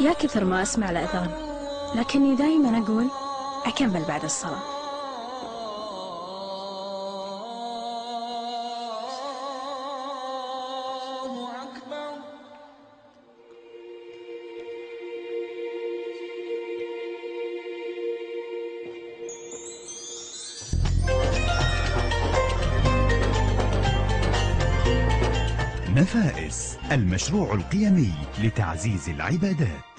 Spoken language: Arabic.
يا كثر ما أسمع الأذان لكني دائما أقول أكمل بعد الصلاة. نفائس المشروع القيمي لتعزيز العبادات.